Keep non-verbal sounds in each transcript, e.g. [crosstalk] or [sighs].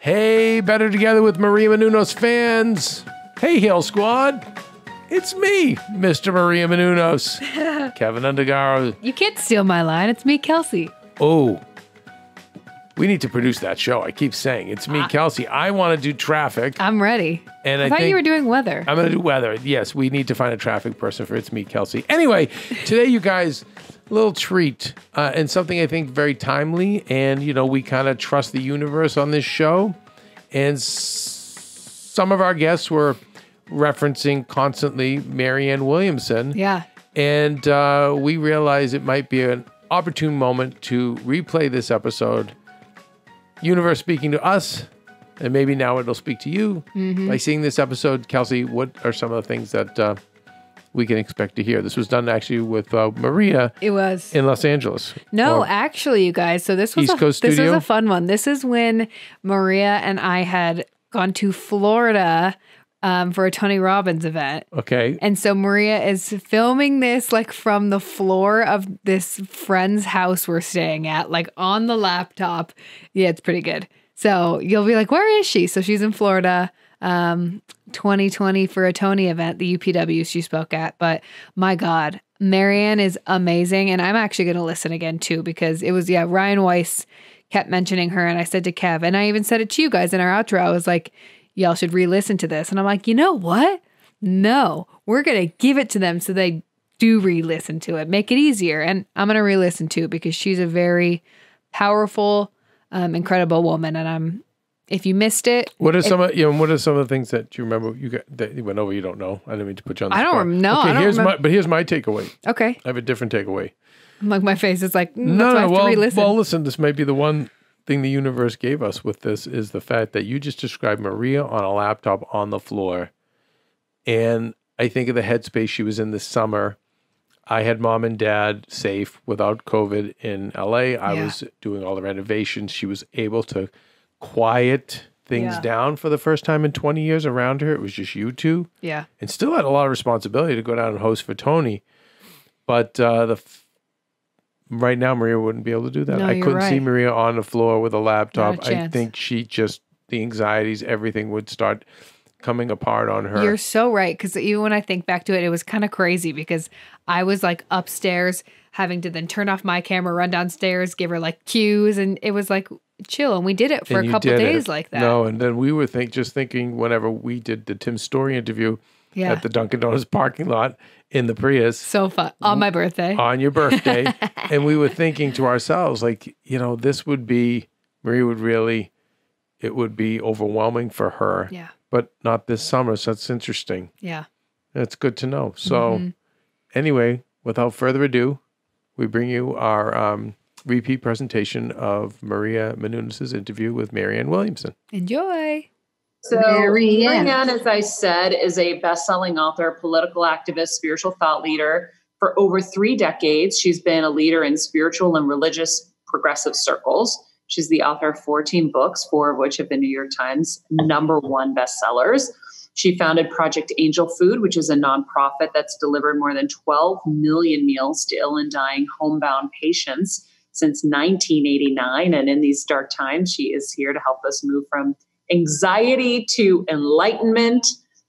Hey, Better Together with Maria Menounos fans. Hey, Heal Squad. It's me, Mr. Maria Menounos. [laughs] Keven Undergaro. You can't steal my line. It's me, Kelsey. Oh, we need to produce that show. I keep saying it's me, ah. Kelsey. I want to do traffic, I'm ready. and I, I thought you were doing weather. I'm going to do weather. Yes, we need to find a traffic person for It's Me, Kelsey. Anyway, [laughs] today, you guys, little treat uh, and something I think very timely. And, you know, we kind of trust the universe on this show. And s- some of our guests were referencing constantly Marianne Williamson. yeah. And uh, we realized it might be an opportune moment to replay this episode. Universe speaking to us, and maybe now it'll speak to you. By seeing this episode, Kelsey, what are some of the things that uh, we can expect to hear? This was done actually with uh, Maria It was. in Los Angeles. No, actually, you guys. So this was East a, Coast this studio? was a fun one. This is when Maria and I had gone to Florida um, for a Tony Robbins event. okay. And so Maria is filming this like from the floor of this friend's house we're staying at, like on the laptop. Yeah, it's pretty good. So you'll be like, where is she? So she's in Florida, um, 2020 for a Tony event, the UPW she spoke at. But my God, Marianne is amazing. And I'm actually going to listen again too, because it was, yeah, Ryan Weiss kept mentioning her. And I said to Kev, and I even said it to you guys in our outro, I was like, y'all should re listen to this. And I'm like, you know what? No, we're going to give it to them so they do re listen to it, make it easier. And I'm going to re listen to it because she's a very powerful, um, incredible woman. And I'm, if you missed it, What are some of you know? What are some of the things that you remember you got that you went over? You don't know. I didn't mean to put you on. The I don't spot. no, Okay, I don't here's remember- my but here's my takeaway. okay. I have a different takeaway. Like, my face is like, mm, No, that's why I no. Well, well, listen. This may be the one thing the universe gave us with this is the fact that you just described Maria on a laptop on the floor, and I think of the headspace she was in this summer. I had mom and dad safe without COVID in LA. I Yeah. was doing all the renovations. She was able to quiet things Yeah. down for the first time in 20 years around her. It was just you two yeah. and still had a lot of responsibility to go down and host for Tony. But uh, the f- right now, Maria wouldn't be able to do that. No, I couldn't see. Maria on the floor with a laptop. A I think she just the anxieties, everything would start coming apart on her. You're so right. Because even when I think back to it, it was kind of crazy because I was like upstairs having to then turn off my camera, run downstairs, give her like cues. And it was like chill. And we did it for And a couple days it. like that. No, and then we were think just thinking whenever we did the Tim Story interview yeah. at the Dunkin' Donuts parking lot in the Prius. so fun. On my birthday. on your birthday [laughs] and we were thinking to ourselves like you know this would be marie would really it would be overwhelming for her yeah. but not this summer so that's interesting Yeah. that's good to know so Mhm. anyway without further ado we bring you our um, repeat presentation of maria menounos' interview with marianne williamson Enjoy. So, Marianne. Marianne, as I said, is a best-selling author, political activist, spiritual thought leader. For over three decades, she's been a leader in spiritual and religious progressive circles. She's the author of 14 books, four of which have been New York Times number one bestsellers. She founded Project Angel Food, which is a nonprofit that's delivered more than 12 million meals to ill and dying homebound patients since 1989. And in these dark times, she is here to help us move from anxiety to enlightenment.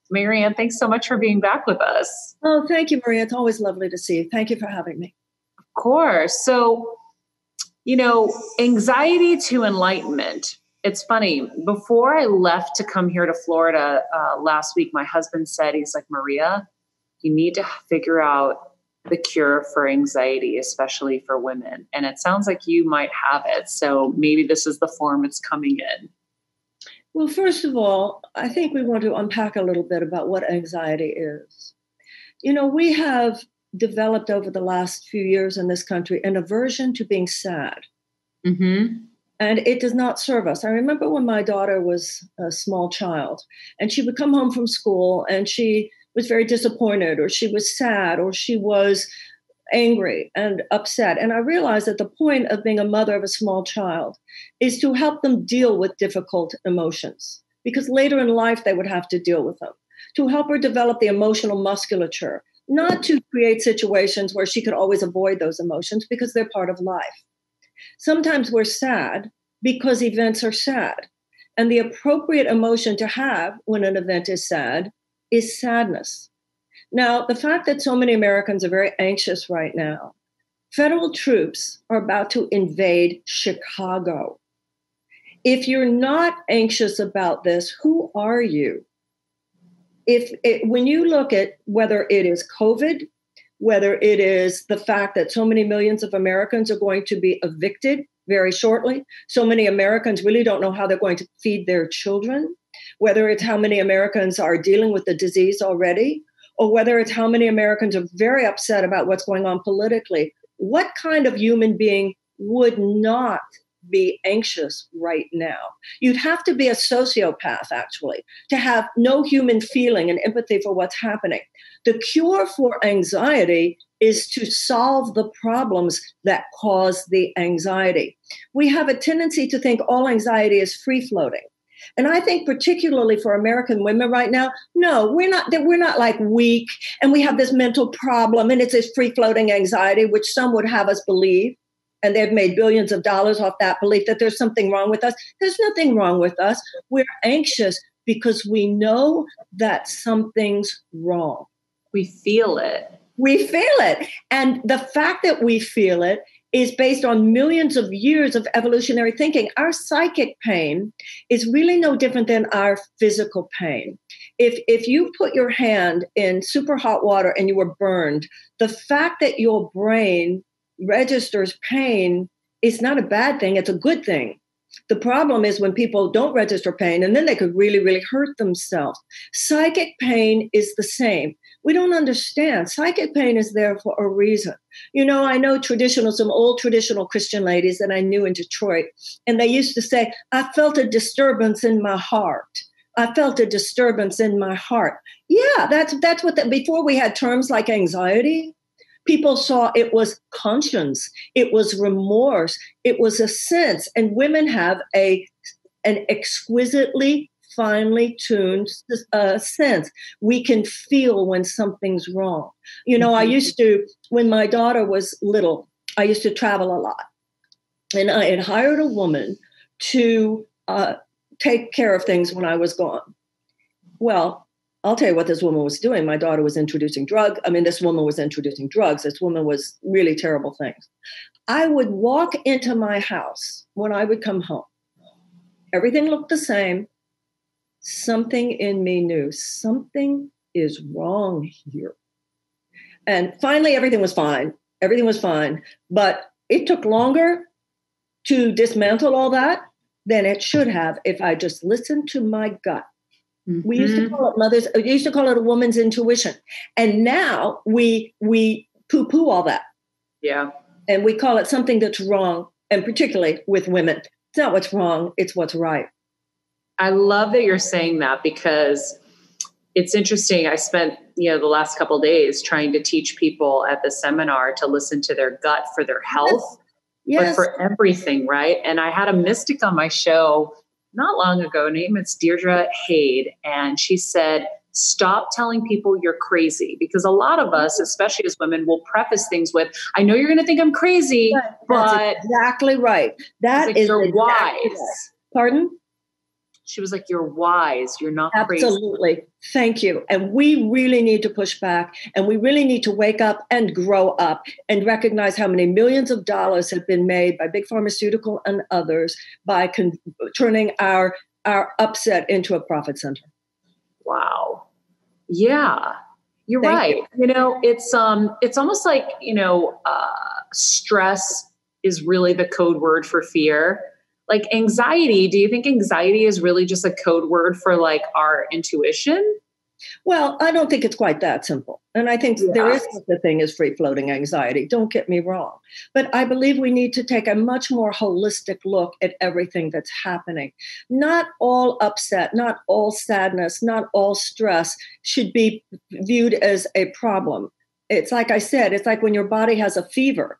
Marianne, thanks so much for being back with us. Oh, thank you, Maria. It's always lovely to see you. Thank you for having me. Of course. So, you know, anxiety to enlightenment. It's funny. Before I left to come here to Florida uh, last week, my husband said, he's like, Maria, you need to figure out the cure for anxiety, especially for women. And it sounds like you might have it. So maybe this is the form it's coming in. Well, first of all, I think we want to unpack a little bit about what anxiety is. You know, we have developed over the last few years in this country an aversion to being sad, Mm-hmm. and it does not serve us. I remember when my daughter was a small child, and she would come home from school and she was very disappointed, or she was sad, or she was angry and upset. And I realized that the point of being a mother of a small child is to help them deal with difficult emotions because later in life they would have to deal with them, to help her develop the emotional musculature, not to create situations where she could always avoid those emotions because they're part of life. Sometimes we're sad because events are sad. And the appropriate emotion to have when an event is sad is sadness. Now, the fact that so many Americans are very anxious right now, federal troops are about to invade Chicago. If you're not anxious about this, who are you? If it, when you look at whether it is COVID, whether it is the fact that so many millions of Americans are going to be evicted very shortly, so many Americans really don't know how they're going to feed their children, whether it's how many Americans are dealing with the disease already, or whether it's how many Americans are very upset about what's going on politically. What kind of human being would not be anxious right now? You'd have to be a sociopath, actually, to have no human feeling and empathy for what's happening. The cure for anxiety is to solve the problems that cause the anxiety. We have a tendency to think all anxiety is free floating. And I think particularly for American women right now, no, we're not we're not like weak and we have this mental problem and it's this free floating anxiety which some would have us believe and they've made billions of dollars off that belief that there's something wrong with us. There's nothing wrong with us. We're anxious because we know that something's wrong. We feel it. We feel it. And the fact that we feel it is based on millions of years of evolutionary thinking. Our psychic pain is really no different than our physical pain. If, if you put your hand in super hot water and you were burned, the fact that your brain registers pain is not a bad thing, it's a good thing. The problem is when people don't register pain and then they could really, really hurt themselves. Psychic pain is the same we don't understand. Psychic pain is there for a reason. You know, I know traditional, some old traditional Christian ladies that I knew in Detroit, and they used to say, I felt a disturbance in my heart. I felt a disturbance in my heart. Yeah, that's that's what that before we had terms like anxiety, people saw it was conscience, it was remorse, it was a sense, and women have a an exquisitely finely tuned uh, sense. We can feel when something's wrong. You know, I mm-hmm. used to, when my daughter was little, I used to travel a lot. And I had hired a woman to uh, take care of things when I was gone. Well, I'll tell you what this woman was doing. My daughter was introducing drugs. I mean, this woman was introducing drugs. This woman was really terrible things. I would walk into my house when I would come home. Everything looked the same something in me knew something is wrong here. And finally, everything was fine. Everything was fine. But it took longer to dismantle all that than it should have if I just listened to my gut. Mm-hmm. We used to mm-hmm. call it mother's, we used to call it a woman's intuition. And now we we poo-poo all that. Yeah. And we call it something that's wrong, and particularly with women. It's not what's wrong, it's what's right. I love that you're saying that because it's interesting. I spent, you know, the last couple days trying to teach people at the seminar to listen to their gut for their health, yes. but for everything, right? And I had a mystic on my show not long ago, name it's Deirdre Hade, and she said, Stop telling people you're crazy because a lot of us, especially as women, will preface things with, I know you're going to think I'm crazy, but. exactly right. That like, is exactly wise. Right. Pardon? She was like you're wise. You're not absolutely. Crazy. thank you. And we really need to push back and we really need to wake up and grow up and recognize how many millions of dollars have been made by big pharmaceutical and others by con- turning our our upset into a profit center. Wow. Yeah. You're thank right. you. you. know it's um it's almost like you know uh stress is really the code word for fear like anxiety do you think anxiety is really just a code word for like our intuition? Well i don't think it's quite that simple. And i think yeah. there is such a thing as free floating anxiety don't get me wrong. But i believe we need to take a much more holistic look at everything that's happening. Not all upset not all sadness not all stress should be viewed as a problem. It's like i said it's like when your body has a fever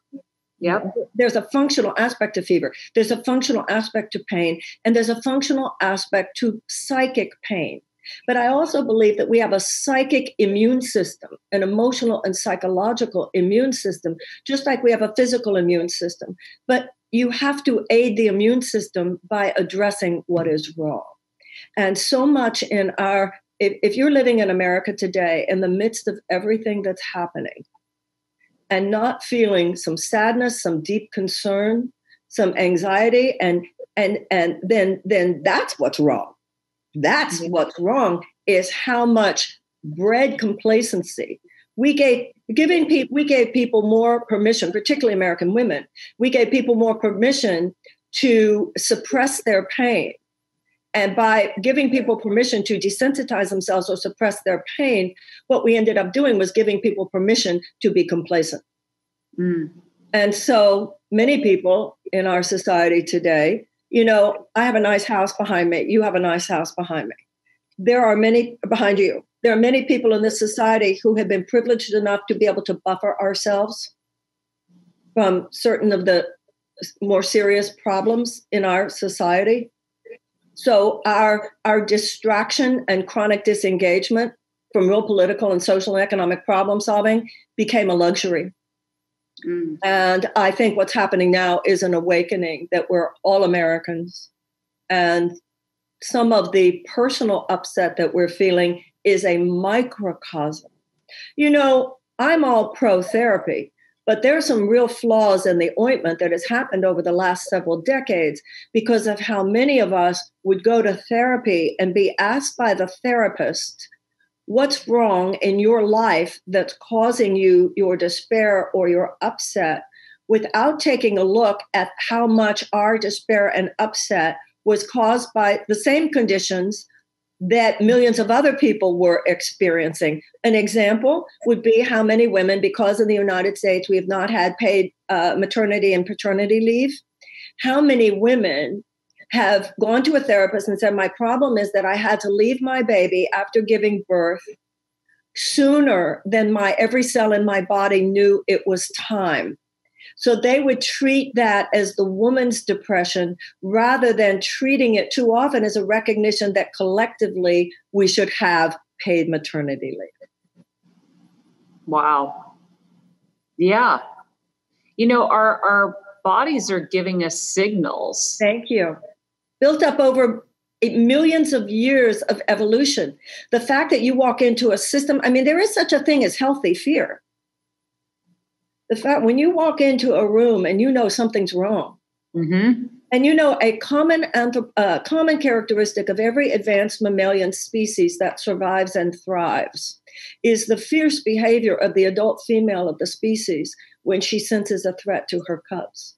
Yep. There's a functional aspect to fever. There's a functional aspect to pain, and there's a functional aspect to psychic pain. But I also believe that we have a psychic immune system, an emotional and psychological immune system, just like we have a physical immune system. But you have to aid the immune system by addressing what is wrong. And so much in our, if, if you're living in America today in the midst of everything that's happening and not feeling some sadness, some deep concern, some anxiety, and and and then then that's what's wrong. That's what's wrong is how much bred complacency. We gave giving people we gave people more permission particularly american women we gave people more permission to suppress their pain and by giving people permission to desensitize themselves or suppress their pain what we ended up doing was giving people permission to be complacent mm. and so many people in our society today you know i have a nice house behind me you have a nice house behind me there are many behind you there are many people in this society who have been privileged enough to be able to buffer ourselves from certain of the more serious problems in our society. So our our distraction and chronic disengagement from real political and social and economic problem solving became a luxury. Mm. And I think what's happening now is an awakening that we're all Americans. And some of the personal upset that we're feeling is a microcosm. You know, I'm all pro therapy, but there are some real flaws in the ointment that has happened over the last several decades because of how many of us would go to therapy and be asked by the therapist what's wrong in your life that's causing you your despair or your upset? without taking a look at how much our despair and upset was caused by the same conditions that millions of other people were experiencing. An example would be how many women, because in the United States we have not had paid uh, maternity and paternity leave, how many women have gone to a therapist and said, My problem is that I had to leave my baby after giving birth sooner than my every cell in my body knew it was time. So they would treat that as the woman's depression rather than treating it too often as a recognition that collectively we should have paid maternity leave. Wow. Yeah. You know, our our bodies are giving us signals. Thank you. Built up over millions of years of evolution. The fact that you walk into a system, I mean, there is such a thing as healthy fear the fact when you walk into a room and you know something's wrong, mm-hmm. and you know a common anthrop- uh, common characteristic of every advanced mammalian species that survives and thrives is the fierce behavior of the adult female of the species when she senses a threat to her cubs.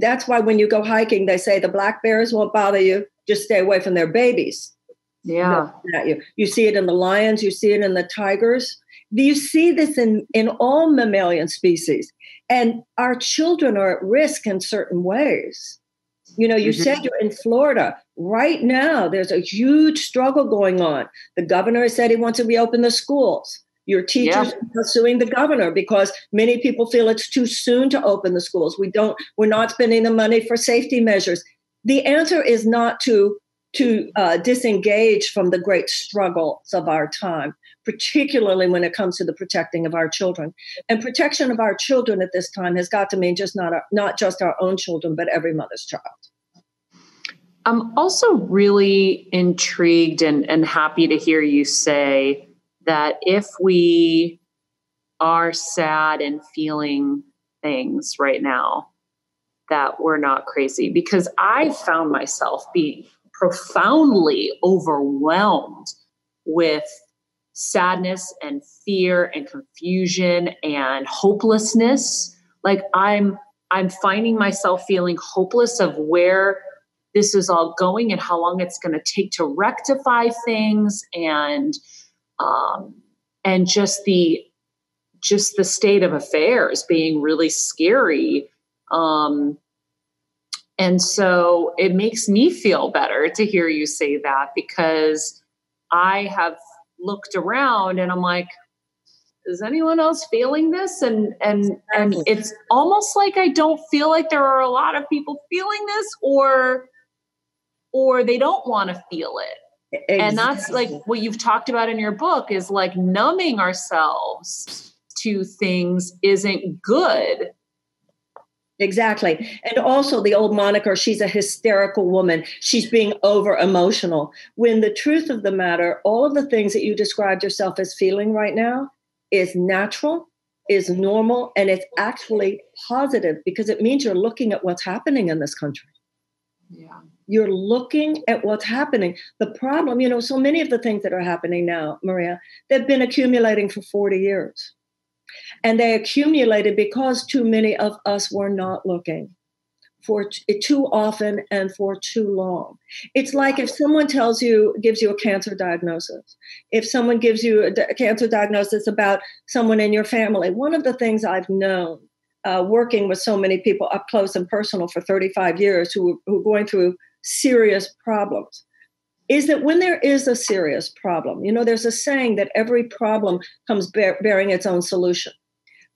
That's why when you go hiking, they say the black bears won't bother you. Just stay away from their babies. Yeah. You. you see it in the lions, you see it in the tigers. Do you see this in, in all mammalian species. And our children are at risk in certain ways. You know, you mm-hmm. said you're in Florida. Right now, there's a huge struggle going on. The governor has said he wants to reopen the schools. Your teachers yeah. are suing the governor because many people feel it's too soon to open the schools. We don't, we're not spending the money for safety measures. The answer is not to to uh, disengage from the great struggles of our time, particularly when it comes to the protecting of our children. And protection of our children at this time has got to mean just not our, not just our own children, but every mother's child. I'm also really intrigued and, and happy to hear you say that if we are sad and feeling things right now, that we're not crazy because I found myself being profoundly overwhelmed with sadness and fear and confusion and hopelessness. Like i'm i'm finding myself feeling hopeless of where this is all going and how long it's going to take to rectify things and um and just the just the state of affairs being really scary. Um and so it makes me feel better to hear you say that because I have looked around and I'm like, is anyone else feeling this? And and and it's almost like I don't feel like there are a lot of people feeling this or or they don't want to feel it. Exactly. And that's like what you've talked about in your book is like numbing ourselves to things isn't good. Exactly. And also the old moniker, she's a hysterical woman. She's being over emotional. When the truth of the matter, all of the things that you described yourself as feeling right now is natural, is normal, and it's actually positive because it means you're looking at what's happening in this country. Yeah. You're looking at what's happening. The problem, you know, so many of the things that are happening now, Maria, they've been accumulating for 40 years. And they accumulated because too many of us were not looking for t- too often and for too long. It's like if someone tells you, gives you a cancer diagnosis, if someone gives you a cancer diagnosis about someone in your family, one of the things I've known uh, working with so many people up close and personal for 35 years who, who are going through serious problems is that when there is a serious problem, you know, there's a saying that every problem comes bear, bearing its own solution.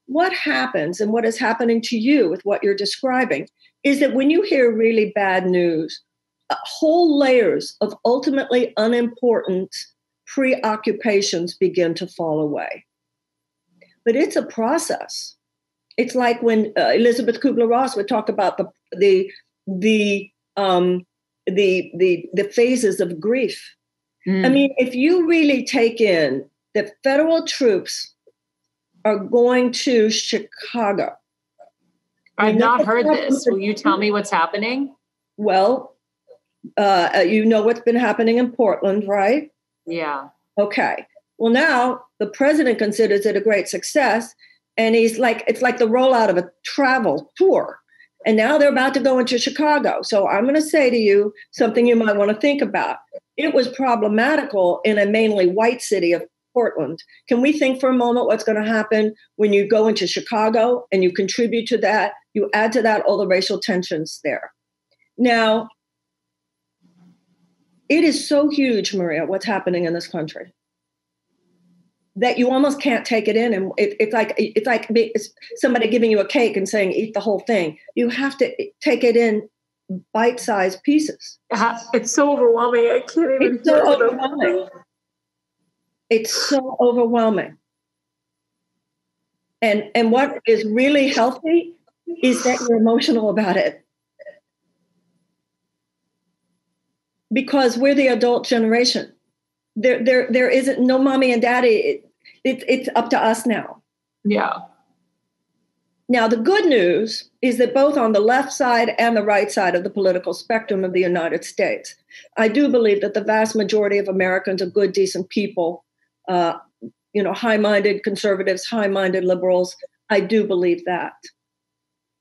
What happens and what is happening to you with what you're describing is that when you hear really bad news, whole layers of ultimately unimportant preoccupations begin to fall away. But it's a process. It's like when uh, Elisabeth Kubler-Ross would talk about the the the um, the the the phases of grief. Mm. I mean, if you really take in that federal troops are going to Chicago. I've not heard this. Will you tell me what's happening? Well, uh, uh, you know what's been happening in Portland, right? Yeah. Okay. Well, now the president considers it a great success, and he's like, it's like the rollout of a travel tour. And now they're about to go into Chicago. So I'm going to say to you something you might want to think about. It was problematical in a mainly white city of Portland. Can we think for a moment what's going to happen when you go into Chicago and you contribute to that? You add to that all the racial tensions there. Now, it is so huge, Maria, what's happening in this country that you almost can't take it in and it, it's like it's like somebody giving you a cake and saying eat the whole thing. You have to take it in bite-sized pieces. Uh-huh. It's so overwhelming i can't even it's so overwhelming. it's so overwhelming. And and what is really healthy is that you're emotional about it. Because we're the adult generation there there there isn't no mommy and daddy it, it, it's up to us now. Yeah. Now the good news is that both on the left side and the right side of the political spectrum of the united states i do believe that the vast majority of americans are good decent people uh, you know high-minded conservatives high-minded liberals. I do believe that.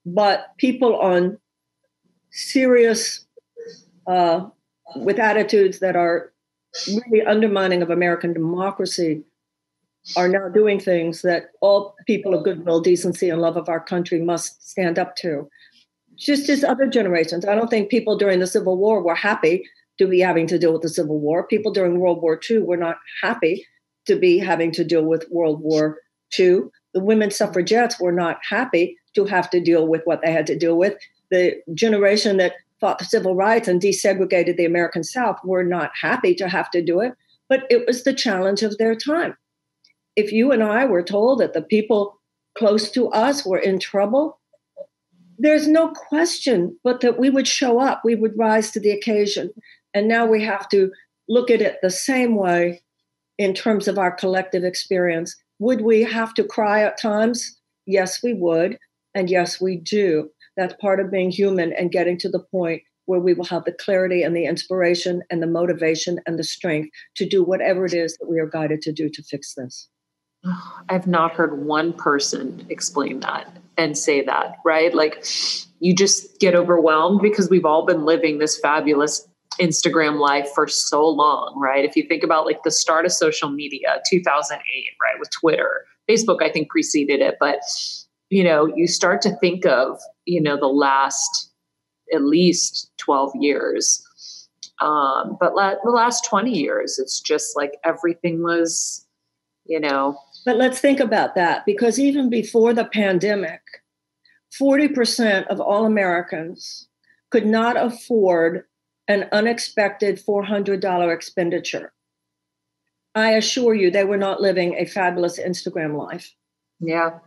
But people on serious uh, with attitudes that are really undermining of American democracy are now doing things that all people of goodwill, decency, and love of our country must stand up to. Just as other generations, I don't think people during the Civil War were happy to be having to deal with the Civil War. People during World War II were not happy to be having to deal with World War II. The women suffragettes were not happy to have to deal with what they had to deal with. The generation that fought the civil rights and desegregated the American South were not happy to have to do it, but it was the challenge of their time. If you and I were told that the people close to us were in trouble, there's no question but that we would show up, we would rise to the occasion. And now we have to look at it the same way in terms of our collective experience. Would we have to cry at times? Yes, we would. And yes, we do. That's part of being human and getting to the point where we will have the clarity and the inspiration and the motivation and the strength to do whatever it is that we are guided to do to fix this. [sighs] I've not heard one person explain that and say that, right? Like you just get overwhelmed because we've all been living this fabulous Instagram life for so long, right? If you think about like the start of social media, 2008, right, with Twitter, Facebook, I think preceded it, but you know, you start to think of, you know, the last at least 12 years. Um, but la- the last 20 years, it's just like everything was, you know. But let's think about that because even before the pandemic, 40% of all Americans could not afford an unexpected $400 expenditure. I assure you, they were not living a fabulous Instagram life. Yeah.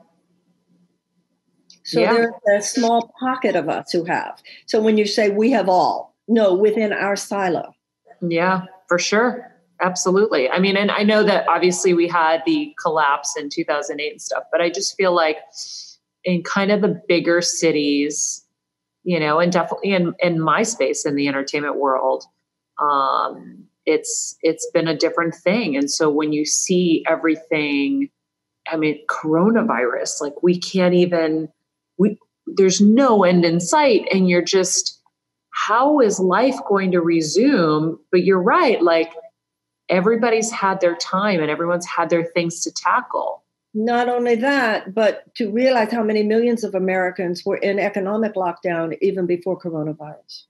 So yeah. there's a small pocket of us who have. So when you say we have all, no, within our silo. Yeah, for sure. Absolutely. I mean, and I know that obviously we had the collapse in 2008 and stuff, but I just feel like in kind of the bigger cities, you know, and definitely in, in my space in the entertainment world, um, it's it's been a different thing. And so when you see everything, I mean, coronavirus, like we can't even we there's no end in sight, and you're just how is life going to resume? But you're right, like everybody's had their time and everyone's had their things to tackle not only that, but to realize how many millions of Americans were in economic lockdown even before coronavirus.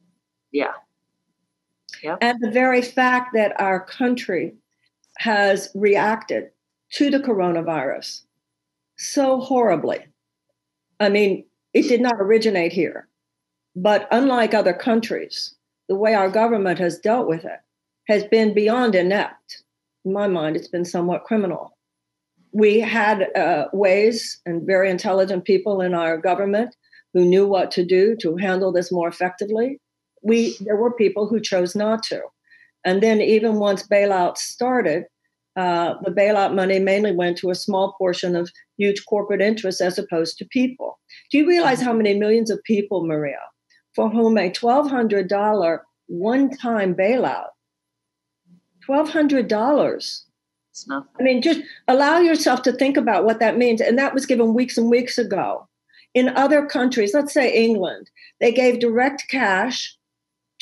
Yeah. Yeah. And the very fact that our country has reacted to the coronavirus so horribly. I mean, it did not originate here, but unlike other countries, the way our government has dealt with it has been beyond inept. In my mind, it's been somewhat criminal we had uh, ways and very intelligent people in our government who knew what to do to handle this more effectively. We there were people who chose not to, and then even once bailouts started, uh, the bailout money mainly went to a small portion of huge corporate interests as opposed to people. Do you realize how many millions of people, Maria, for whom a twelve hundred dollar one time bailout, twelve hundred dollars. I mean, just allow yourself to think about what that means. And that was given weeks and weeks ago. In other countries, let's say England, they gave direct cash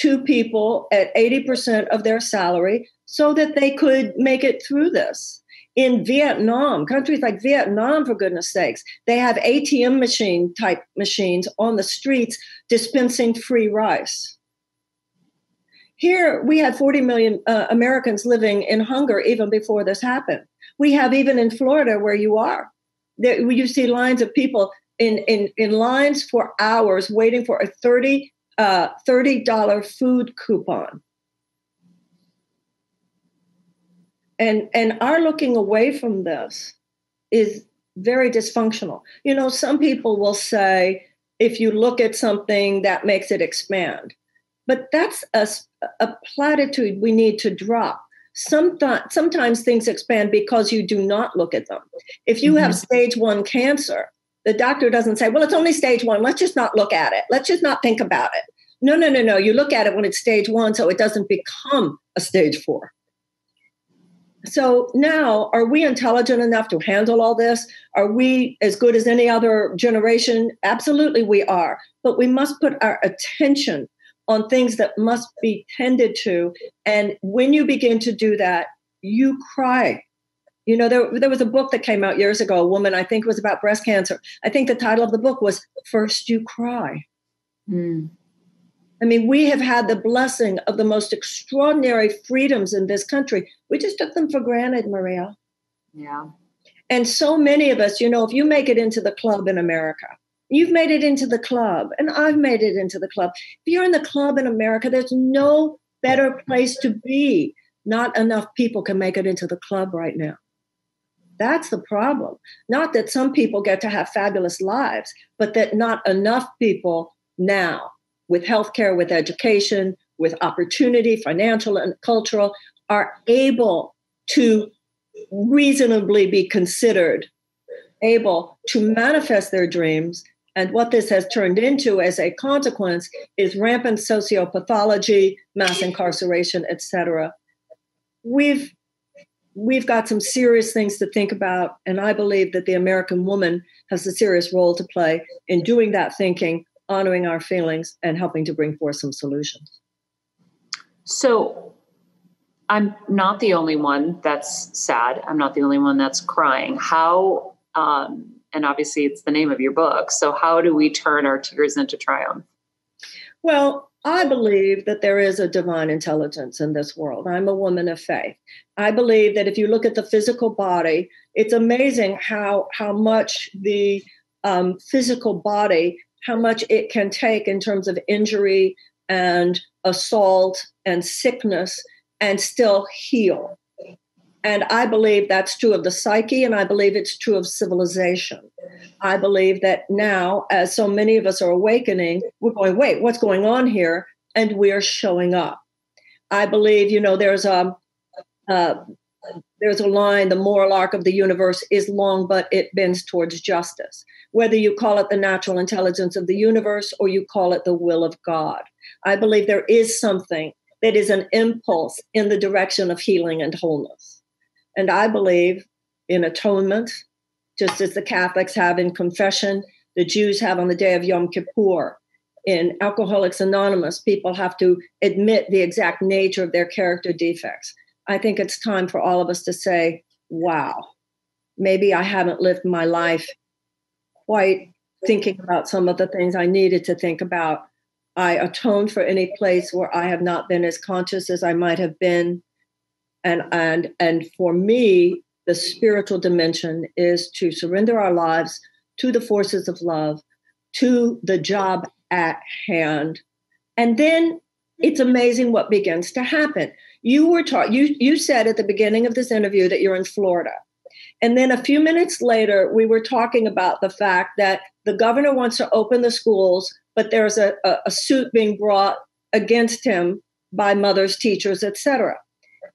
to people at 80% of their salary so that they could make it through this. In Vietnam, countries like Vietnam, for goodness sakes, they have ATM machine type machines on the streets dispensing free rice. Here, we had 40 million uh, Americans living in hunger even before this happened. We have even in Florida, where you are, there, you see lines of people in, in, in lines for hours waiting for a 30, uh, $30 food coupon. And, and our looking away from this is very dysfunctional. You know, some people will say, if you look at something, that makes it expand. But that's a, a platitude we need to drop. Sometimes, sometimes things expand because you do not look at them. If you mm-hmm. have stage one cancer, the doctor doesn't say, well, it's only stage one. Let's just not look at it. Let's just not think about it. No, no, no, no. You look at it when it's stage one so it doesn't become a stage four. So now, are we intelligent enough to handle all this? Are we as good as any other generation? Absolutely, we are. But we must put our attention on things that must be tended to. And when you begin to do that, you cry. You know, there, there was a book that came out years ago, a woman, I think was about breast cancer. I think the title of the book was First You Cry. Mm. I mean, we have had the blessing of the most extraordinary freedoms in this country. We just took them for granted, Maria. Yeah. And so many of us, you know, if you make it into the club in America, You've made it into the club, and I've made it into the club. If you're in the club in America, there's no better place to be. Not enough people can make it into the club right now. That's the problem. Not that some people get to have fabulous lives, but that not enough people now, with healthcare, with education, with opportunity, financial and cultural, are able to reasonably be considered able to manifest their dreams and what this has turned into as a consequence is rampant sociopathology, mass incarceration, etc. We've we've got some serious things to think about, and I believe that the American woman has a serious role to play in doing that thinking, honoring our feelings, and helping to bring forth some solutions. So I'm not the only one that's sad. I'm not the only one that's crying. How um, and obviously it's the name of your book. So, how do we turn our tears into triumph? Well, I believe that there is a divine intelligence in this world. I'm a woman of faith. I believe that if you look at the physical body, it's amazing how how much the um, physical body, how much it can take in terms of injury and assault and sickness and still heal. And I believe that's true of the psyche, and I believe it's true of civilization. I believe that now, as so many of us are awakening, we're going, wait, what's going on here? And we're showing up. I believe, you know, there's a there's a line: the moral arc of the universe is long, but it bends towards justice. Whether you call it the natural intelligence of the universe or you call it the will of God, I believe there is something that is an impulse in the direction of healing and wholeness. And I believe in atonement, just as the Catholics have in confession, the Jews have on the day of Yom Kippur. In Alcoholics Anonymous, people have to admit the exact nature of their character defects. I think it's time for all of us to say, wow, maybe I haven't lived my life quite thinking about some of the things I needed to think about. I atone for any place where I have not been as conscious as I might have been. And and and for me, the spiritual dimension is to surrender our lives to the forces of love, to the job at hand. And then it's amazing what begins to happen. You were taught you you said at the beginning of this interview that you're in Florida. And then a few minutes later, we were talking about the fact that the governor wants to open the schools but there's a, a, a suit being brought against him by mothers, teachers, etc.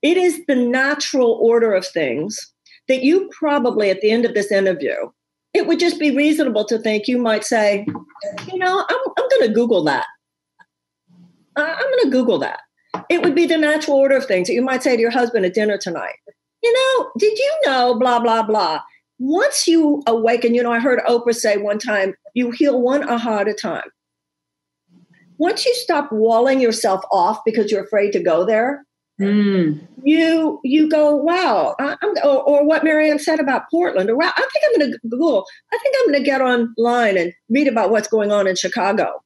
It is the natural order of things that you probably, at the end of this interview, it would just be reasonable to think you might say, you know, I'm, I'm going to Google that. I'm going to Google that. It would be the natural order of things that you might say to your husband at dinner tonight. You know, did you know, blah, blah, blah. Once you awaken, you know, I heard Oprah say one time, you heal one aha at a time once you stop walling yourself off because you're afraid to go there, mm. you you go, wow, I, or, or, what Marianne said about Portland, or wow, I think I'm going to Google. I think I'm going to get online and read about what's going on in Chicago,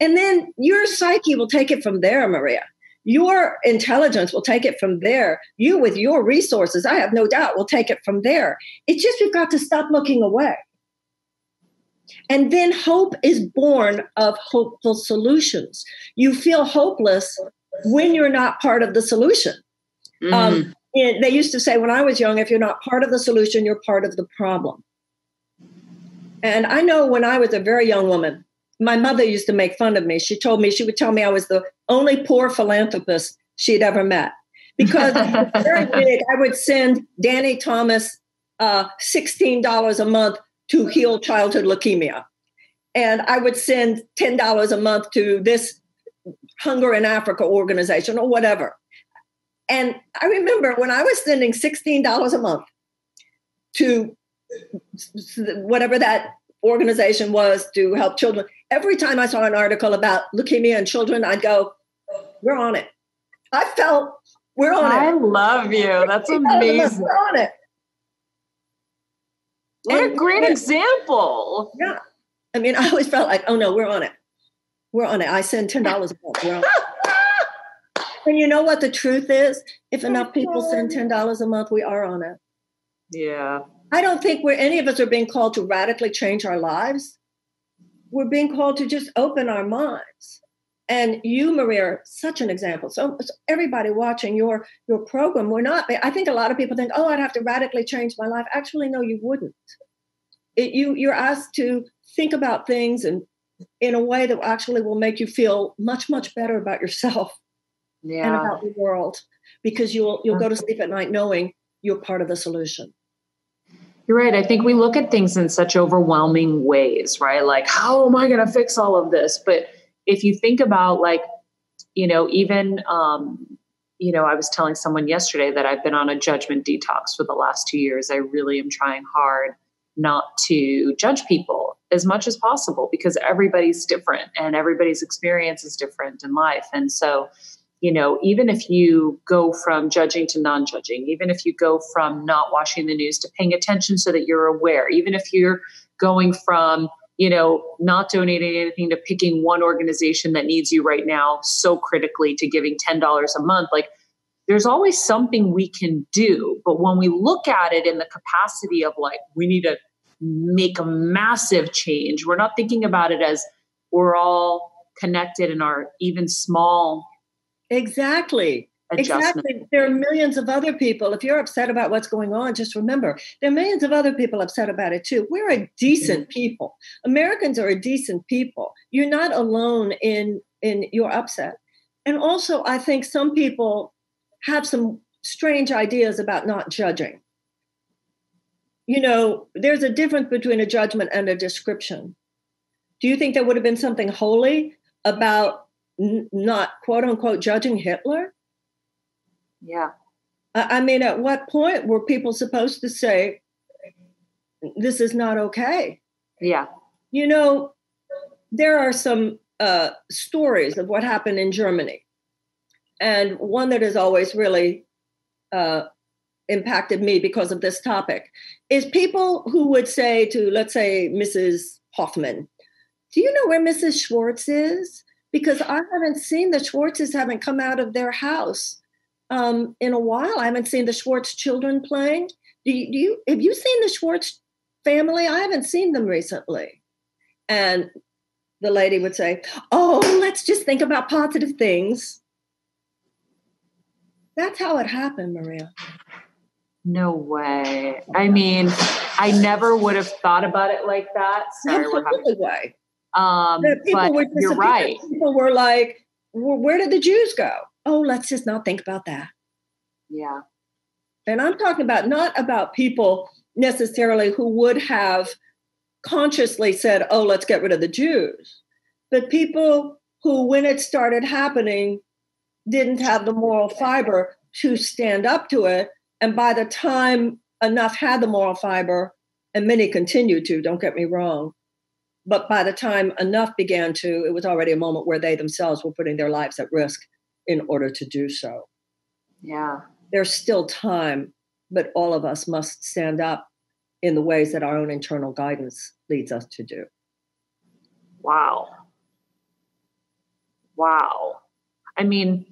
and then your psyche will take it from there, Maria. Your intelligence will take it from there. You, with your resources, I have no doubt, will take it from there. It's just we've got to stop looking away. And then hope is born of hopeful solutions. You feel hopeless when you're not part of the solution. Mm. Um, they used to say when I was young, if you're not part of the solution, you're part of the problem. And I know when I was a very young woman, my mother used to make fun of me. She told me, she would tell me I was the only poor philanthropist she'd ever met. Because [laughs] very big, I would send Danny Thomas uh, $16 a month to heal childhood leukemia. And I would send $10 a month to this Hunger in Africa organization or whatever. And I remember when I was sending $16 a month to whatever that organization was to help children, every time I saw an article about leukemia in children, I'd go, We're on it. I felt we're on I it. I love you. That's amazing. We're on it. What a great example. Yeah. I mean, [laughs] I always felt like, oh no, we're on it. We're on it. I send ten dollars a month. We're on it. [laughs] and you know what the truth is? If enough people send ten dollars a month, we are on it. Yeah. I don't think we're any of us are being called to radically change our lives. We're being called to just open our minds. And you, Maria, are such an example. So, so, everybody watching your your program, we're not. I think a lot of people think, "Oh, I'd have to radically change my life." Actually, no, you wouldn't. It, you you're asked to think about things and in a way that actually will make you feel much much better about yourself yeah. and about the world, because you'll you'll go to sleep at night knowing you're part of the solution. You're right. I think we look at things in such overwhelming ways, right? Like, how am I going to fix all of this? But if you think about like you know even um, you know i was telling someone yesterday that i've been on a judgment detox for the last two years i really am trying hard not to judge people as much as possible because everybody's different and everybody's experience is different in life and so you know even if you go from judging to non-judging even if you go from not watching the news to paying attention so that you're aware even if you're going from you know, not donating anything to picking one organization that needs you right now so critically to giving $10 a month. Like, there's always something we can do. But when we look at it in the capacity of like, we need to make a massive change, we're not thinking about it as we're all connected in our even small exactly. Exactly. There are millions of other people. If you're upset about what's going on, just remember there are millions of other people upset about it too. We're a decent mm-hmm. people. Americans are a decent people. You're not alone in in your upset. And also, I think some people have some strange ideas about not judging. You know, there's a difference between a judgment and a description. Do you think there would have been something holy about n- not quote unquote judging Hitler? Yeah. I mean, at what point were people supposed to say, this is not okay? Yeah. You know, there are some uh, stories of what happened in Germany. And one that has always really uh, impacted me because of this topic is people who would say to, let's say, Mrs. Hoffman, Do you know where Mrs. Schwartz is? Because I haven't seen the Schwartzes haven't come out of their house um, in a while. I haven't seen the Schwartz children playing. Do you, do you have you seen the Schwartz family? I haven't seen them recently. And the lady would say, "Oh, let's just think about positive things." That's how it happened, Maria. No way. I mean, I never would have thought about it like that. Sorry, we're having, way. Um, but you're right. People were like, "Where did the Jews go?" oh, let's just not think about that. Yeah. And I'm talking about not about people necessarily who would have consciously said, oh, let's get rid of the Jews, but people who, when it started happening, didn't have the moral fiber to stand up to it. And by the time enough had the moral fiber, and many continued to, don't get me wrong, but by the time enough began to, it was already a moment where they themselves were putting their lives at risk in order to do so. Yeah. There's still time, but all of us must stand up in the ways that our own internal guidance leads us to do. Wow. Wow. I mean,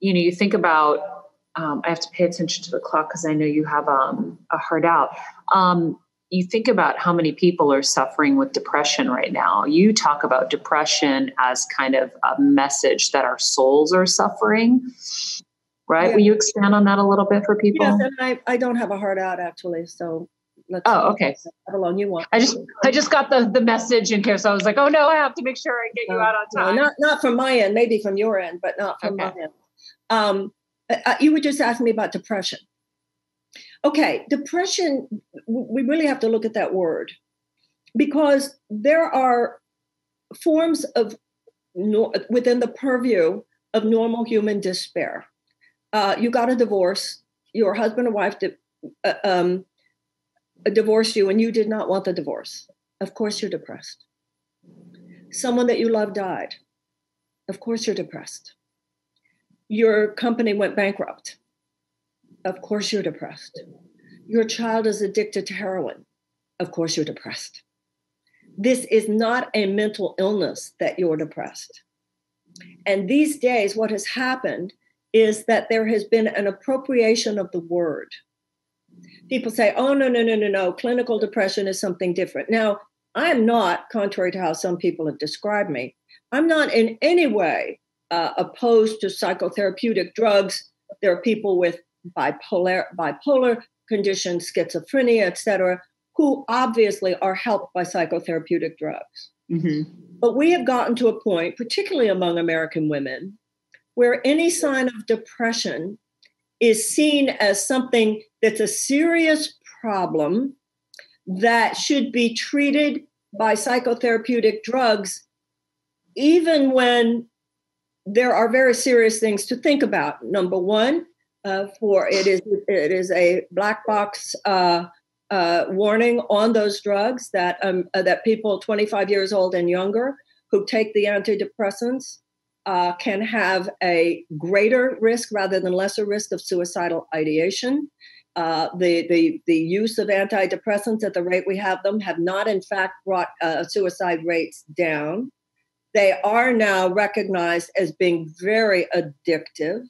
you know, you think about, um, I have to pay attention to the clock because I know you have um, a hard out. Um, you think about how many people are suffering with depression right now. You talk about depression as kind of a message that our souls are suffering, right? Yeah. Will you expand on that a little bit for people? Yes, and I, I don't have a hard out actually, so let's oh okay how long you want i just i just got the the message in here so i was like oh no i have to make sure i get you out on time no, not not from my end maybe from your end but not from okay. my end um uh, you were just asking me about depression Okay, depression, we really have to look at that word because there are forms of within the purview of normal human despair. Uh, you got a divorce, your husband or wife di- uh, um, divorced you, and you did not want the divorce. Of course, you're depressed. Someone that you love died. Of course, you're depressed. Your company went bankrupt of course you're depressed. Your child is addicted to heroin. Of course you're depressed. This is not a mental illness that you're depressed. And these days, what has happened is that there has been an appropriation of the word. People say, oh, no, no, no, no, no, clinical depression is something different. Now, I am not, contrary to how some people have described me, I'm not in any way uh, opposed to psychotherapeutic drugs. There are people with bipolar bipolar conditions, schizophrenia, etc., who obviously are helped by psychotherapeutic drugs. Mm-hmm. But we have gotten to a point, particularly among American women, where any sign of depression is seen as something that's a serious problem that should be treated by psychotherapeutic drugs, even when there are very serious things to think about. Number one, uh, for it is it is a black box uh, uh, warning on those drugs that um, uh, that people 25 years old and younger who take the antidepressants uh, can have a greater risk rather than lesser risk of suicidal ideation. Uh, the, the, the use of antidepressants at the rate we have them have not, in fact, brought suicide rates down. They are now recognized as being very addictive.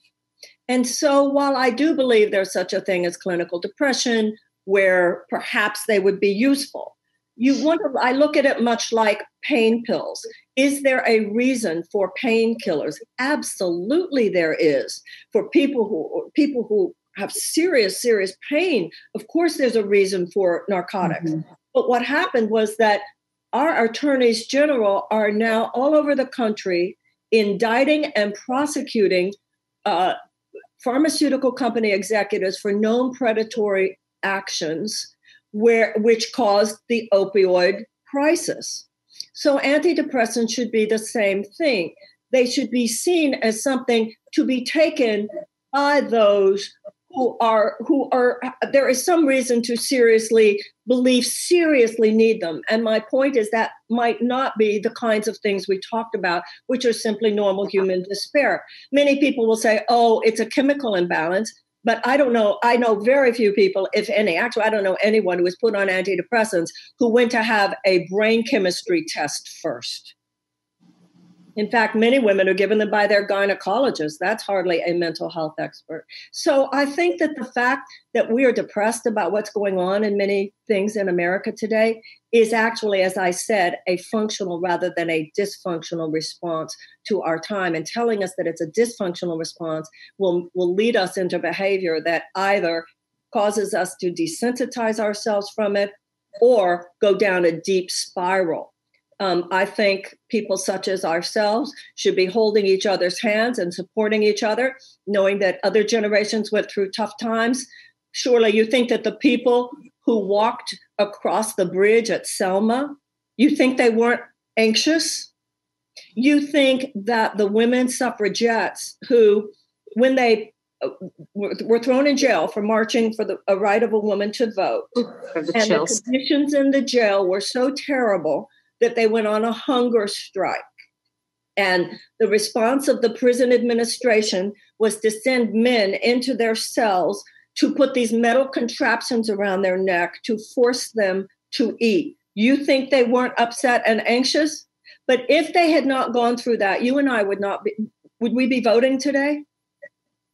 And so, while I do believe there's such a thing as clinical depression, where perhaps they would be useful, you want to, I look at it much like pain pills. Is there a reason for painkillers? Absolutely there is. For people who people who have serious, serious pain, of course there's a reason for narcotics. Mm-hmm. But what happened was that our attorneys general are now all over the country indicting and prosecuting uh, pharmaceutical company executives for known predatory actions where which caused the opioid crisis. So antidepressants should be the same thing. They should be seen as something to be taken by those who are who are there is some reason to seriously believe seriously need them and my point is that might not be the kinds of things we talked about which are simply normal human despair many people will say oh it's a chemical imbalance but I don't know. I know very few people, if any. Actually, I don't know anyone who was put on antidepressants who went to have a brain chemistry test first. In fact, many women are given them by their gynecologist. That's hardly a mental health expert. So I think that the fact that we are depressed about what's going on in many things in America today is actually, as I said, a functional rather than a dysfunctional response to our time. And telling us that it's a dysfunctional response will, will lead us into behavior that either causes us to desensitize ourselves from it or go down a deep spiral um, I think people such as ourselves should be holding each other's hands and supporting each other, knowing that other generations went through tough times. Surely you think that the people who walked across the bridge at Selma, you think they weren't anxious? You think that the women suffragettes who, when they uh, were thrown in jail for marching for the a right of a woman to vote, the and chills. the conditions in the jail were so terrible that they went on a hunger strike. And the response of the prison administration was to send men into their cells to put these metal contraptions around their neck to force them to eat. You think they weren't upset and anxious? But if they had not gone through that, you and I would not be, would we be voting today?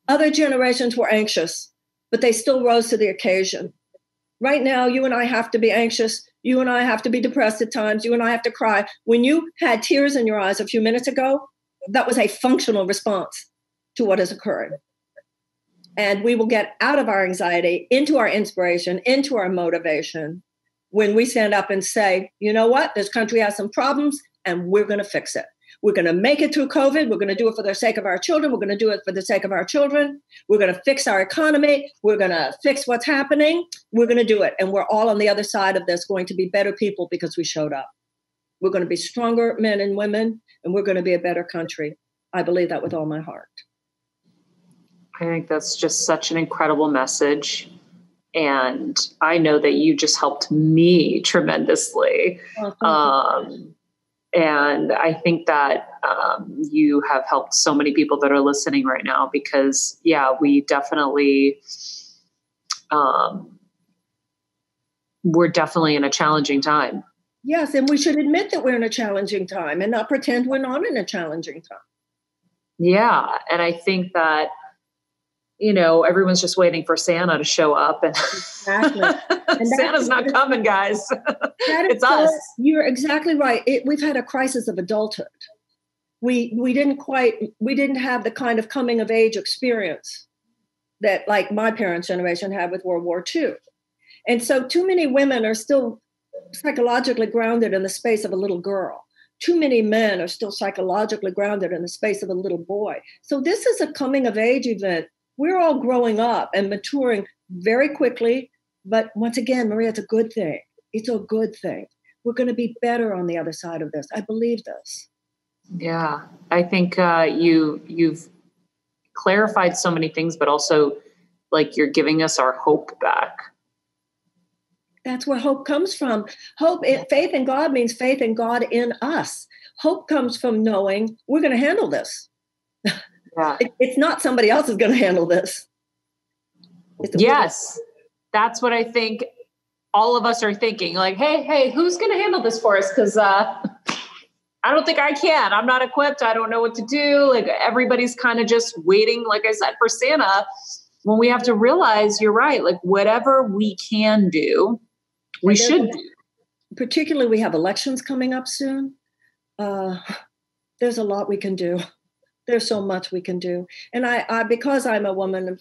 Other generations were anxious, but they still rose to the occasion. Right now, you and I have to be anxious you and I have to be depressed at times. You and I have to cry. When you had tears in your eyes a few minutes ago, that was a functional response to what has occurred. And we will get out of our anxiety into our inspiration, into our motivation when we stand up and say, you know what, this country has some problems and we're going to fix it. We're going to make it through COVID. We're going to do it for the sake of our children. We're going to do it for the sake of our children. We're going to fix our economy. We're going to fix what's happening. We're going to do it. And we're all on the other side of this going to be better people because we showed up. We're going to be stronger men and women, and we're going to be a better country. I believe that with all my heart. I think that's just such an incredible message. And I know that you just helped me tremendously. Um, and I think that um, you have helped so many people that are listening right now because, yeah, we definitely, um, we're definitely in a challenging time. Yes, and we should admit that we're in a challenging time and not pretend we're not in a challenging time. Yeah. And I think that you know, everyone's just waiting for Santa to show up, and, exactly. [laughs] and Santa's not coming, guys. [laughs] it's us. You're exactly right. It, we've had a crisis of adulthood. We we didn't quite we didn't have the kind of coming of age experience that like my parents' generation had with World War II, and so too many women are still psychologically grounded in the space of a little girl. Too many men are still psychologically grounded in the space of a little boy. So this is a coming of age event we're all growing up and maturing very quickly. But once again, Maria, it's a good thing. It's a good thing. We're going to be better on the other side of this. I believe this. Yeah, I think uh, you you've clarified so many things, but also like you're giving us our hope back. That's where hope comes from. Hope, faith in God means faith in God in us. Hope comes from knowing we're going to handle this. [laughs] Yeah. It, it's not somebody else is going to handle this. Yes. That's what I think all of us are thinking like, hey, hey, who's going to handle this for us? Because uh, I don't think I can. I'm not equipped. I don't know what to do. Like everybody's kind of just waiting, like I said, for Santa. When we have to realize you're right, like whatever we can do, we should do. particularly we have elections coming up soon. Uh, there's a lot we can do. There's so much we can do, and I, I because I'm a woman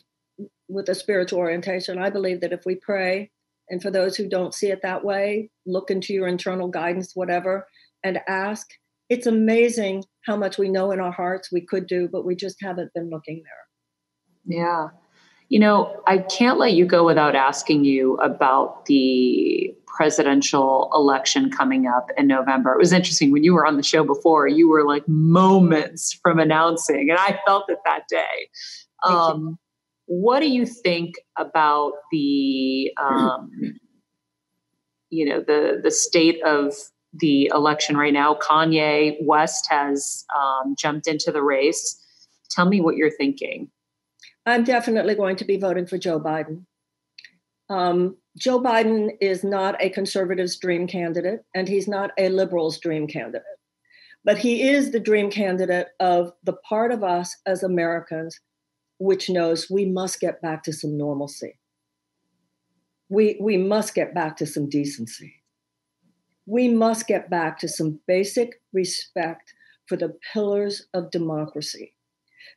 with a spiritual orientation, I believe that if we pray, and for those who don't see it that way, look into your internal guidance, whatever, and ask. It's amazing how much we know in our hearts we could do, but we just haven't been looking there. Yeah. You know, I can't let you go without asking you about the presidential election coming up in November. It was interesting when you were on the show before, you were like moments from announcing, and I felt it that day. Um, what do you think about the, um, you know, the the state of the election right now? Kanye West has um, jumped into the race. Tell me what you're thinking. I'm definitely going to be voting for Joe Biden. Um, Joe Biden is not a conservative's dream candidate, and he's not a liberal's dream candidate. But he is the dream candidate of the part of us as Americans which knows we must get back to some normalcy. We, we must get back to some decency. We must get back to some basic respect for the pillars of democracy.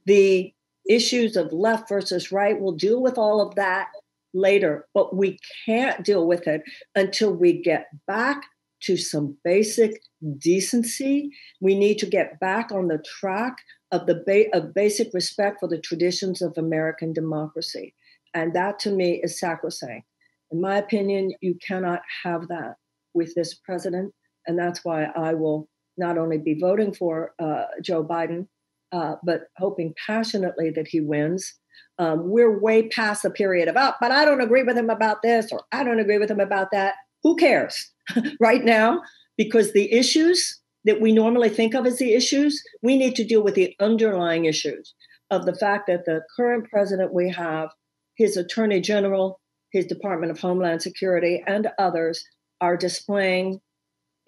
The issues of left versus right, we'll deal with all of that later, but we can't deal with it until we get back to some basic decency. We need to get back on the track of the ba- of basic respect for the traditions of American democracy, and that to me is sacrosanct. In my opinion, you cannot have that with this president, and that's why I will not only be voting for uh, Joe Biden, uh, but hoping passionately that he wins. Um, we're way past the period of, oh, but I don't agree with him about this, or I don't agree with him about that. Who cares [laughs] right now? Because the issues that we normally think of as the issues, we need to deal with the underlying issues of the fact that the current president we have, his attorney general, his Department of Homeland Security, and others are displaying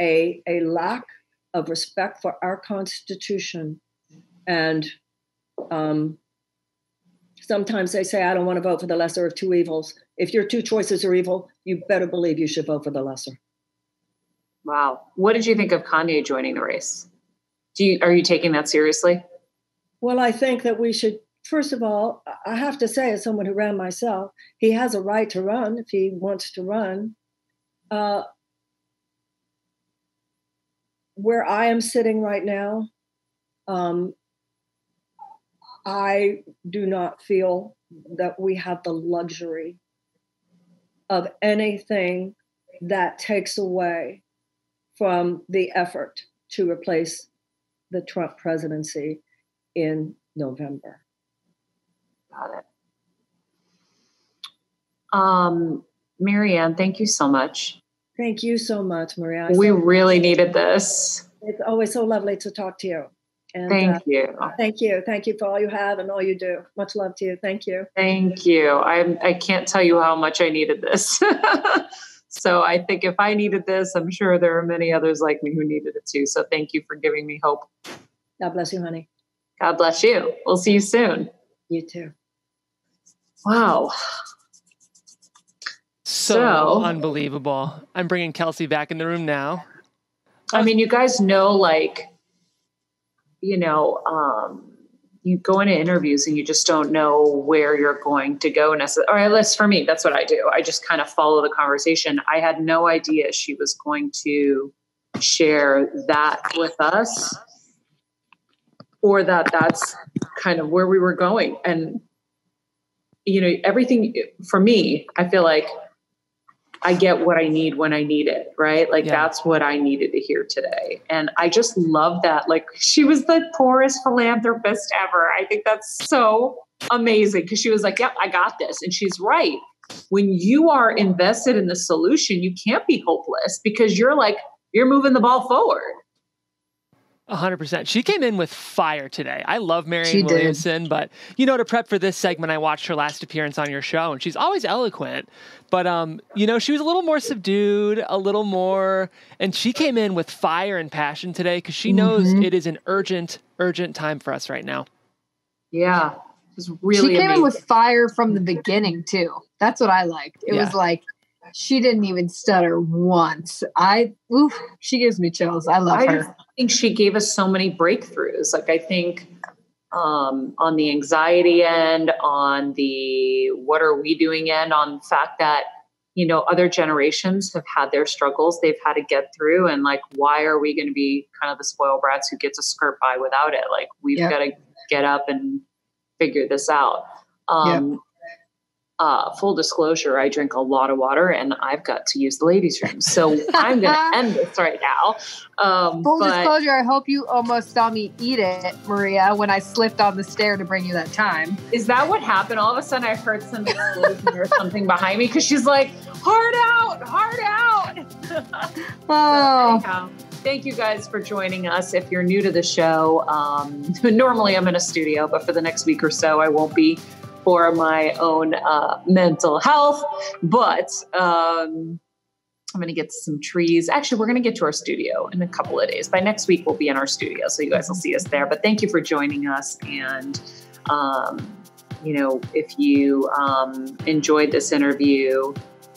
a, a lack of respect for our Constitution. And um, sometimes they say, I don't want to vote for the lesser of two evils. If your two choices are evil, you better believe you should vote for the lesser. Wow. What did you think of Kanye joining the race? Do you are you taking that seriously? Well, I think that we should first of all, I have to say, as someone who ran myself, he has a right to run if he wants to run. Uh, where I am sitting right now, um, I do not feel that we have the luxury of anything that takes away from the effort to replace the Trump presidency in November. Got it. Um, Marianne, thank you so much. Thank you so much, Maria. We really needed this. It's always so lovely to talk to you. And, thank uh, you. Thank you. Thank you for all you have and all you do. Much love to you. Thank you. Thank you. I I can't tell you how much I needed this. [laughs] So I think if I needed this, I'm sure there are many others like me who needed it too. So thank you for giving me hope. God bless you, honey. God bless you. We'll see you soon. You too. Wow. So, so unbelievable. I'm bringing Kelsey back in the room now. I mean, you guys know, like, you know, um, you go into interviews and you just don't know where you're going to go necessarily. Or at least for me, that's what I do. I just kind of follow the conversation. I had no idea she was going to share that with us or that that's kind of where we were going. And, you know, everything for me, I feel like I get what I need when I need it, right? Like yeah. that's what I needed to hear today. And I just love that. Like she was the poorest philanthropist ever. I think that's so amazing because she was like, yep, I got this. And she's right. When you are invested in the solution, you can't be hopeless because you're like, you're moving the ball forward hundred percent. She came in with fire today. I love Marianne Williamson, did. but you know, to prep for this segment, I watched her last appearance on your show, and she's always eloquent. But um, you know, she was a little more subdued, a little more, and she came in with fire and passion today because she knows mm-hmm. it is an urgent, urgent time for us right now. Yeah, it was really. She came amazing. in with fire from the beginning too. That's what I liked. It yeah. was like she didn't even stutter once. I, oof, she gives me chills. I love I her. I think she gave us so many breakthroughs. Like, I think um, on the anxiety end, on the what are we doing end, on the fact that you know other generations have had their struggles they've had to get through and like why are we going to be kind of the spoiled brats who get to skirt by without it like we've yep. got to get up and figure this out um, yep uh, full disclosure, I drink a lot of water and I've got to use the ladies' room. So I'm going [laughs] to end this right now. Um, full but, disclosure, I hope you almost saw me eat it, Maria, when I slipped on the stair to bring you that time. Is that what happened? All of a sudden, I heard some explosion or something behind me because she's like, hard out, hard out. [laughs] oh. thank you guys for joining us. If you're new to the show, um, [laughs] normally I'm in a studio, but for the next week or so, I won't be for my own uh, mental health. But um, I'm going to get some trees. Actually, we're going to get to our studio in a couple of days. By next week, we'll be in our studio, so you guys will see us there. But thank you for joining us. And, um, you know, if you um, enjoyed this interview,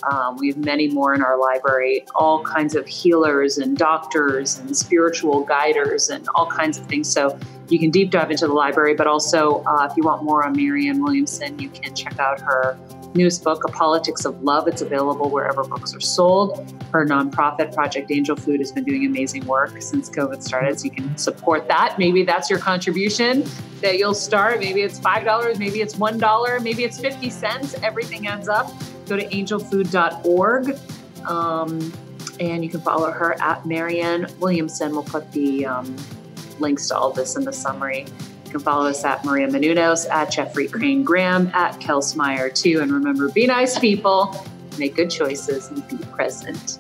um, we have many more in our library, all kinds of healers and doctors and spiritual guiders and all kinds of things. So you can deep dive into the library, but also uh, if you want more on Marianne Williamson, you can check out her newest book, A Politics of Love. It's available wherever books are sold. Her nonprofit, Project Angel Food, has been doing amazing work since COVID started. So you can support that. Maybe that's your contribution that you'll start. Maybe it's $5, maybe it's $1, maybe it's 50 cents. Everything adds up. Go to angelfood.org. Um, and you can follow her at Marianne Williamson. We'll put the um, links to all this in the summary. You can follow us at Maria Menounos, at Jeffrey Crane Graham, at Kelsmeyer too. And remember, be nice people, make good choices, and be present.